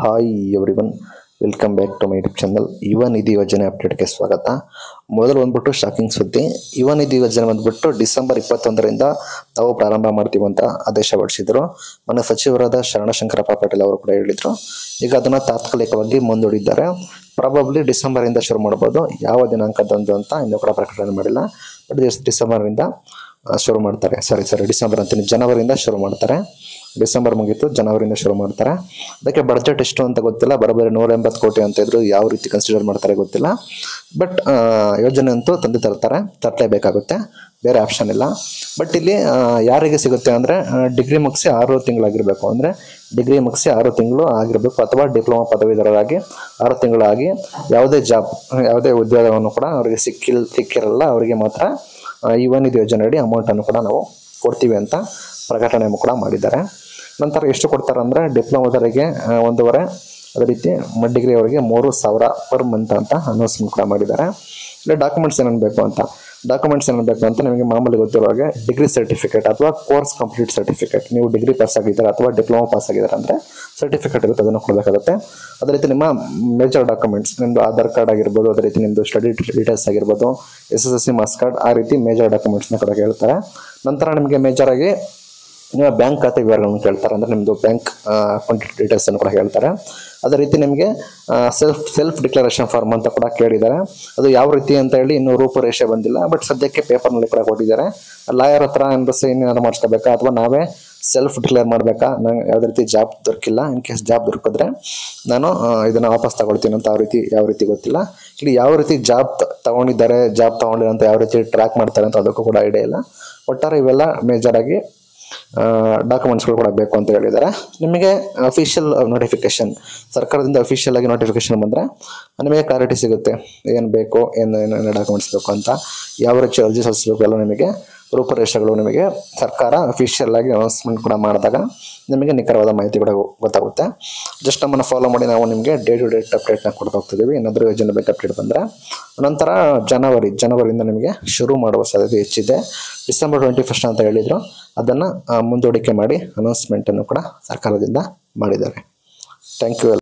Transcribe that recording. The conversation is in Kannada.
Hi everyone welcome back to my YouTube channel Yuva Nidhi ಯೋಜನೆ ಅಪ್ಡೇಟ್ಗೆ ಸ್ವಾಗತ. ಮೊದಲು ಬಂದ್ಬಿಟ್ಟು ಶಾಕಿಂಗ್ ಸುದ್ದಿ. ಯುವ ನಿಧಿ ಯೋಜನೆ ಬಂದ್ಬಿಟ್ಟು ಡಿಸೆಂಬರ್ ಇಪ್ಪತ್ತೊಂದರಿಂದ ನಾವು ಪ್ರಾರಂಭ ಮಾಡ್ತೀವಿ ಅಂತ ಆದೇಶ ಹೊರಡಿಸಿದ್ರು. ಮೊನ್ನೆ ಸಚಿವರಾದ ಶರಣಶಂಕರಪ್ಪ ಪಾಟೀಲ್ ಅವರು ಕೂಡ ಹೇಳಿದರು. ಈಗ ಅದನ್ನು ತಾತ್ಕಾಲಿಕವಾಗಿ ಮುಂದೂಡಿದ್ದಾರೆ. ಪ್ರಾಬಬ್ಲಿ ಡಿಸೆಂಬರಿಂದ ಶುರು ಮಾಡ್ಬೋದು. ಯಾವ ದಿನಾಂಕದಂದು ಅಂತ ಇನ್ನೂ ಕೂಡ ಪ್ರಕಟಣೆ ಮಾಡಿಲ್ಲ. ಬಟ್ ಡಿಸೆಂಬರಿಂದ ಶುರು ಮಾಡ್ತಾರೆ. ಸಾರಿ ಸಾರಿ ಡಿಸೆಂಬರ್ ಅಂತೀನಿ ಜನವರಿಯಿಂದ ಶುರು ಮಾಡ್ತಾರೆ. ಡಿಸೆಂಬರ್ ಮುಗೀತು, ಜನವರಿಯಿಂದ ಶುರು ಮಾಡ್ತಾರೆ. ಅದಕ್ಕೆ ಬಡ್ಜೆಟ್ ಎಷ್ಟು ಅಂತ ಗೊತ್ತಿಲ್ಲ, ಬರೋಬ್ಬರಿ ನೂರ ಎಂಬತ್ತು ಕೋಟಿ ಅಂತ ಇದ್ರು ಯಾವ ರೀತಿ ಕನ್ಸಿಡರ್ ಮಾಡ್ತಾರೆ ಗೊತ್ತಿಲ್ಲ. ಬಟ್ ಯೋಜನೆ ಅಂತೂ ತಂದು ತರ್ತಾರೆ ತರಲೇಬೇಕಾಗುತ್ತೆ ಬೇರೆ ಆಪ್ಷನ್ ಇಲ್ಲ. ಬಟ್ ಇಲ್ಲಿ ಯಾರಿಗೆ ಸಿಗುತ್ತೆ ಅಂದರೆ ಡಿಗ್ರಿ ಮುಗಿಸಿ ಆರು ತಿಂಗಳಾಗಿರಬೇಕು. ಅಂದರೆ ಡಿಗ್ರಿ ಮುಗಿಸಿ ಆರು ತಿಂಗಳು ಆಗಿರಬೇಕು, ಅಥವಾ ಡಿಪ್ಲೊಮಾ ಪದವೀಧರರಾಗಿ ಆರು ತಿಂಗಳಾಗಿ ಯಾವುದೇ ಜಾಬ್ ಯಾವುದೇ ಉದ್ಯೋಗವನ್ನು ಕೂಡ ಅವರಿಗೆ ಸಿಕ್ಕಿಲ್, ಸಿಕ್ಕಿರಲ್ಲ, ಅವರಿಗೆ ಮಾತ್ರ ಈ ಒಂದು ಯೋಜನೆಯಡಿ ಯೋಜನೆ ಅಡಿ ಅಮೌಂಟನ್ನು ಕೂಡ ನಾವು ಕೊಡ್ತೀವಿ ಅಂತ ಪ್ರಕಟಣೆ ಕೂಡ ಮಾಡಿದ್ದಾರೆ. ನಂತರ ಎಷ್ಟು ಕೊಡ್ತಾರೆ ಅಂದರೆ ಡಿಪ್ಲೊಮಾದವರಿಗೆ ಒಂದೂವರೆ, ಅದೇ ರೀತಿ ಡಿಗ್ರಿ ಅವರಿಗೆ ಮೂರು ಸಾವಿರ ಪರ್ ಮಂತ್ ಅಂತ ಅನೌನ್ಸ್ಮೆಂಟ್ ಕೂಡ ಮಾಡಿದ್ದಾರೆ. ಇಲ್ಲ ಡಾಕ್ಯುಮೆಂಟ್ಸ್ ಏನೇನು ಬೇಕು ಅಂತ? ಡಾಕ್ಯುಮೆಂಟ್ಸ್ ಏನೇನು ಬೇಕು ಅಂತ ನಿಮಗೆ ಮಾಮೂಲಿ ಗೊತ್ತಿರೋ ಹಾಗೆ ಡಿಗ್ರಿ ಸರ್ಟಿಫಿಕೇಟ್ ಅಥವಾ ಕೋರ್ಸ್ ಕಂಪ್ಲೀಟ್ ಸರ್ಟಿಫಿಕೇಟ್ ನೀವು ಡಿಗ್ರಿ ಪಾಸ್ ಆಗಿದ್ದಾರೆ ಅಥವಾ ಡಿಪ್ಲೊಮಾ ಪಾಸ್ ಆಗಿದ್ದಾರೆ ಅಂದರೆ ಸರ್ಟಿಫಿಕೇಟ್ ಇರುತ್ತೆ, ಅದನ್ನು ಕೊಡಬೇಕಾಗುತ್ತೆ. ಅದೇ ರೀತಿ ನಿಮ್ಮ ಮೇಜರ್ ಡಾಕ್ಯುಮೆಂಟ್ಸ್ ನಿಮ್ಮದು ಆಧಾರ್ ಕಾರ್ಡ್ ಆಗಿರ್ಬೋದು, ಅದೇ ರೀತಿ ನಿಮ್ಮದು ಸ್ಟಡಿ ಡೀಟೇಲ್ಸ್ ಆಗಿರ್ಬೋದು S S S C marks card ಆ ರೀತಿ ಮೇಜರ್ ಡಾಕ್ಯುಮೆಂಟ್ಸ್ನ ಕೊಡೋಕೆ ಹೇಳ್ತಾರೆ ನಂತರ ನಿಮಗೆ ಮೇಜರ್ ಆಗಿ ನಿಮ್ಮ ಬ್ಯಾಂಕ್ ಖಾತೆ ವಿವರಗಳನ್ನು ಕೇಳ್ತಾರೆ ಅಂದರೆ ನಿಮ್ಮದು ಬ್ಯಾಂಕ್ ಅಕೌಂಟ್ ಡೀಟೇಲ್ಸನ್ನು ಕೂಡ ಹೇಳ್ತಾರೆ. ಅದೇ ರೀತಿ ನಿಮಗೆ ಸೆಲ್ಫ್ ಸೆಲ್ಫ್ ಡಿಕ್ಲರೇಷನ್ ಫಾರ್ಮ್ ಅಂತ ಕೂಡ ಕೇಳಿದ್ದಾರೆ. ಅದು ಯಾವ ರೀತಿ ಅಂತ ಹೇಳಿ ಇನ್ನೂ ರೂಪುರೇಷೆ ಬಂದಿಲ್ಲ ಬಟ್ ಸದ್ಯಕ್ಕೆ ಪೇಪರ್ನಲ್ಲಿ ಕೂಡ ಕೊಟ್ಟಿದ್ದಾರೆ. ಲಾಯರ್ ಹತ್ರ ಏನಾದ್ರು ಏನೇನಾದ್ರು ಮಾಡಿಸ್ಕೋಬೇಕಾ? ಅಥವಾ ನಾವೇ ಸೆಲ್ಫ್ ಡಿಕ್ಲೇರ್ ಮಾಡಬೇಕಾ? ನಂಗೆ ಯಾವುದೇ ರೀತಿ ಜಾಬ್ ದೊರಕಿಲ್ಲ ಇನ್ ಕೇಸ್ ಜಾಬ್ ದೊರಕಿದ್ರೆ ನಾನು ಇದನ್ನು ವಾಪಸ್ ತಗೊಳ್ತೀನಿ ಅಂತ ಆ ರೀತಿ, ಯಾವ ರೀತಿ ಗೊತ್ತಿಲ್ಲ. ಇಲ್ಲಿ ಯಾವ ರೀತಿ ಜಾಬ್ ತಗೊಂಡಿದ್ದಾರೆ ಜಾಬ್ ತಗೊಂಡಿಲ್ಲ ಅಂತ ಯಾವ ರೀತಿ ಟ್ರ್ಯಾಕ್ ಮಾಡ್ತಾರೆ ಅಂತ ಅದಕ್ಕೂ ಕೂಡ ಐಡಿಯಾ ಇಲ್ಲ. ಒಟ್ಟಾರೆ ಇವೆಲ್ಲ ಮೇಜರ್ ಆಗಿ ಡಾಕ್ಯುಮೆಂಟ್ಸ್ಗಳು ಕೂಡ ಬೇಕು ಅಂತ ಹೇಳಿದ್ದಾರೆ. ನಿಮಗೆ ಅಫಿಷಿಯಲ್ ನೋಟಿಫಿಕೇಶನ್ ಸರ್ಕಾರದಿಂದ ಅಫಿಷಿಯಲ್ ಆಗಿ ನೋಟಿಫಿಕೇಶನ್ ಬಂದರೆ ನಿಮಗೆ ಕ್ಲಾರಿಟಿ ಸಿಗುತ್ತೆ. ಏನು ಬೇಕು, ಏನು ಏನೇನು ಡಾಕ್ಯುಮೆಂಟ್ಸ್ ಬೇಕು ಅಂತ, ಯಾವ ರೀತಿ ಅರ್ಜಿ ಸಲ್ಲಿಸಬೇಕು ಎಲ್ಲ ನಿಮಗೆ ರೂಪುರೇಷೆಗಳು ನಿಮಗೆ ಸರ್ಕಾರ ಅಫಿಷಿಯಲ್ ಆಗಿ ಅನೌನ್ಸ್ಮೆಂಟ್ ಕೂಡ ಮಾಡಿದಾಗ ನಿಮಗೆ ನಿಖರವಾದ ಮಾಹಿತಿ ಕೂಡ ಗೊತ್ತಾಗುತ್ತೆ. ಜಸ್ಟ್ ನಮ್ಮನ್ನು ಫಾಲೋ ಮಾಡಿ ನಾವು ನಿಮಗೆ ಡೇ ಟು ಡೇಟ್ ಅಪ್ಡೇಟ್ನ ಕೊಡ್ತಾ ಹೋಗ್ತಿದ್ದೀವಿ. ಏನಾದರೂ ಯೋಜನೆ ಬಗ್ಗೆ ಅಪ್ಡೇಟ್ ಬಂದರೆ ನಂತರ ಜನವರಿ, ಜನವರಿಯಿಂದ ನಿಮಗೆ ಶುರು ಮಾಡುವ ಸಾಧ್ಯತೆ ಹೆಚ್ಚಿದೆ. ಡಿಸೆಂಬರ್ ಟ್ವೆಂಟಿ ಫಸ್ಟ್ ಅಂತ ಹೇಳಿದರು. ಅದನ್ನು ಮುಂದೂಡಿಕೆ ಮಾಡಿ ಅನೌನ್ಸ್ಮೆಂಟನ್ನು ಕೂಡ ಸರ್ಕಾರದಿಂದ ಮಾಡಿದ್ದಾರೆ. Thank you